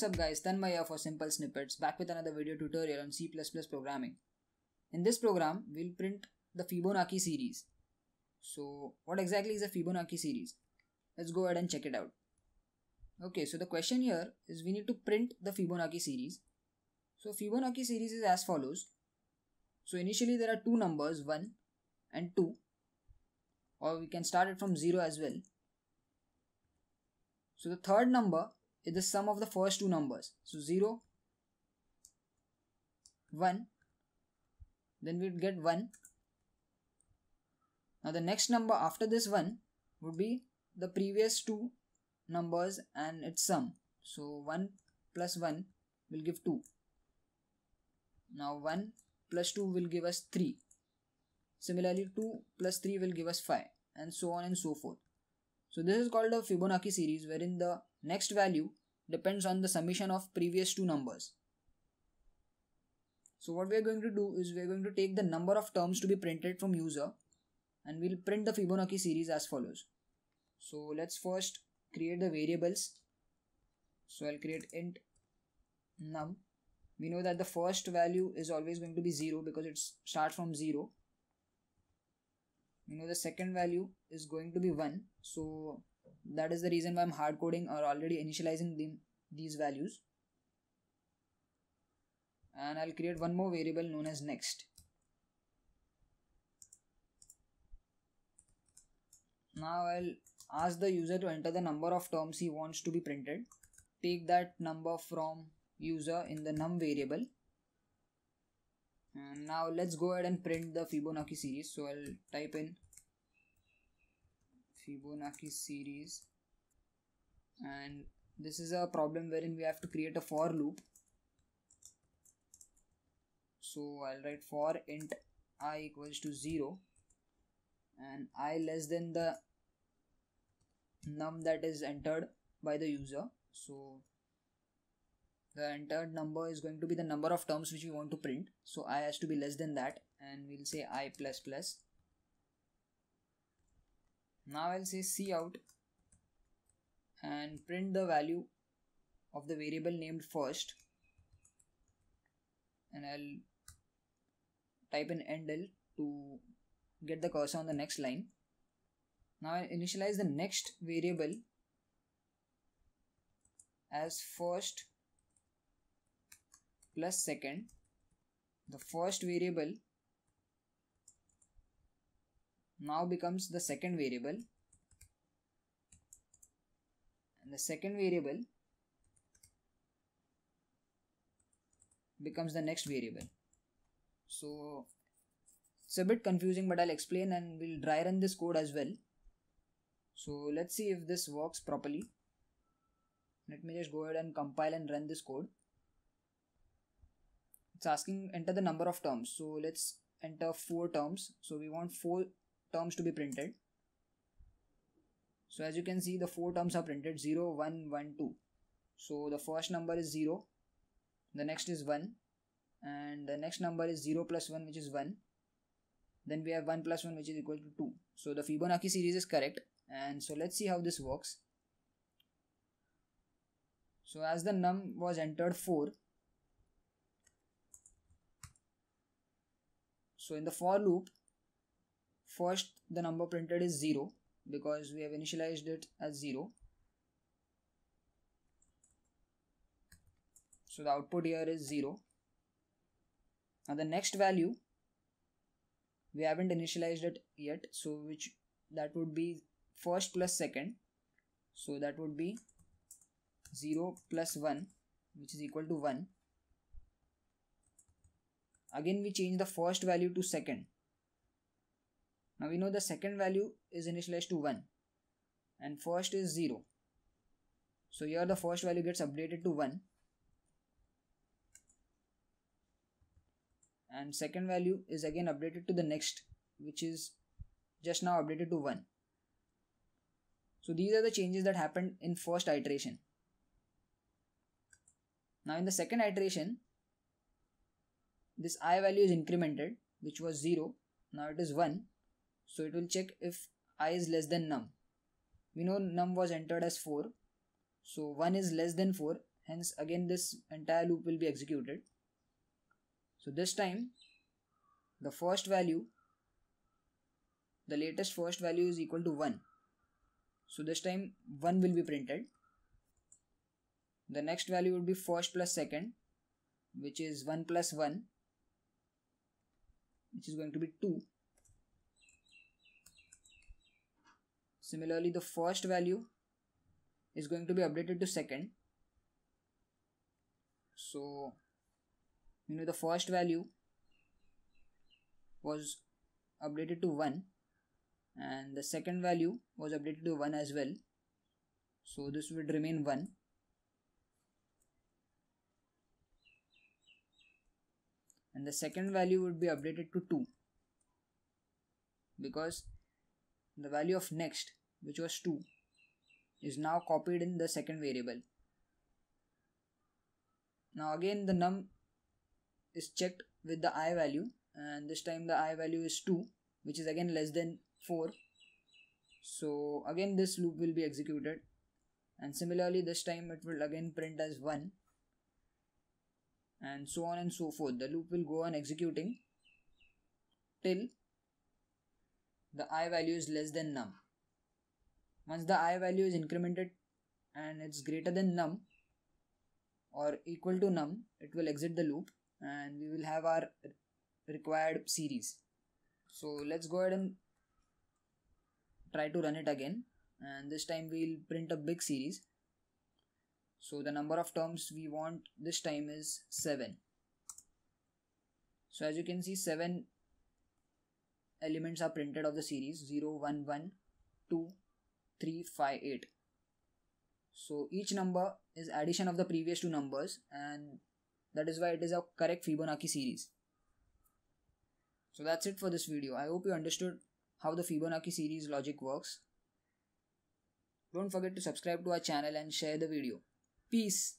What's up guys, Tanmaya for Simple Snippets back with another video tutorial on C++ programming. In this program, we'll print the Fibonacci series. So what exactly is a Fibonacci series? Let's go ahead and check it out. Okay, so the question here is we need to print the Fibonacci series. So Fibonacci series is as follows. So initially there are two numbers 1 and 2 or we can start it from 0 as well. So the third number is the sum of the first two numbers. So 0, 1, then we'd get 1. Now the next number after this 1 would be the previous two numbers and its sum. So 1 plus 1 will give 2. Now 1 plus 2 will give us 3. Similarly 2 plus 3 will give us 5 and so on and so forth. So this is called a Fibonacci series wherein the next value depends on the summation of previous two numbers. So what we are going to do is we are going to take the number of terms to be printed from user and we'll print the Fibonacci series as follows. So let's first create the variables. So I'll create int num. We know that the first value is always going to be 0 because it starts from 0 you know the second value is going to be 1 so that is the reason why I'm hard coding or already initializing them, these values. And I'll create one more variable known as next. Now I'll ask the user to enter the number of terms he wants to be printed. Take that number from user in the num variable. And now let's go ahead and print the Fibonacci series. So I'll type in Fibonacci series. And this is a problem wherein we have to create a for loop. So I'll write for int i equals to 0 and i less than the num that is entered by the user. So the entered number is going to be the number of terms which we want to print. So i has to be less than that. And we'll say i plus plus now i'll say cout and print the value of the variable named first. And i'll type in endl to get the cursor on the next line. Now I'll initialize the next variable as first plus second. The first variable now becomes the second variable. And the second variable becomes the next variable. So it's a bit confusing but I'll explain and we'll dry run this code as well. So let's see if this works properly. Let me just go ahead and compile and run this code. It's asking enter the number of terms. So let's enter four terms. So we want four terms to be printed. So as you can see the four terms are printed. 0 1 1 2 so the first number is 0 the next is 1 and the next number is 0 plus 1 which is 1 then we have 1 plus 1 which is equal to 2 so the Fibonacci series is correct. And so let's see how this works. So as the num was entered 4 So in the for loop, first the number printed is 0 because we have initialized it as 0. So the output here is 0. Now the next value, we haven't initialized it yet. So which that would be first plus second. So that would be 0 plus 1 which is equal to 1 again we change the first value to second now we know the second value is initialized to 1 and first is 0 so here the first value gets updated to 1 and second value is again updated to the next which is just now updated to 1 so these are the changes that happened in first iteration. Now in the second iteration this i value is incremented which was 0 now it is 1 so it will check if i is less than num. We know num was entered as 4 so 1 is less than 4 hence again this entire loop will be executed. So this time the first value the latest first value is equal to 1 so this time 1 will be printed. The next value would be first plus second which is 1 plus 1 which is going to be 2 similarly the first value is going to be updated to second. So you know the first value was updated to 1 and the second value was updated to 1 as well. So this would remain 1 and the second value would be updated to 2 because the value of next which was 2 is now copied in the second variable. Now again the num is checked with the i value and this time the i value is 2 which is again less than 4 so again this loop will be executed and similarly this time it will again print as 1 and so on and so forth. The loop will go on executing till the i value is less than num once the i value is incremented and it's greater than num or equal to num it will exit the loop and we will have our required series. So let's go ahead and try to run it again. And this time we'll print a big series. So the number of terms we want this time is 7 so as you can see 7 elements are printed of the series. 0 1 1 2 3 5 8 so each number is addition of the previous two numbers and that is why it is a correct Fibonacci series. So that's it for this video. I hope you understood how the Fibonacci series logic works. Don't forget to subscribe to our channel and share the video. Peace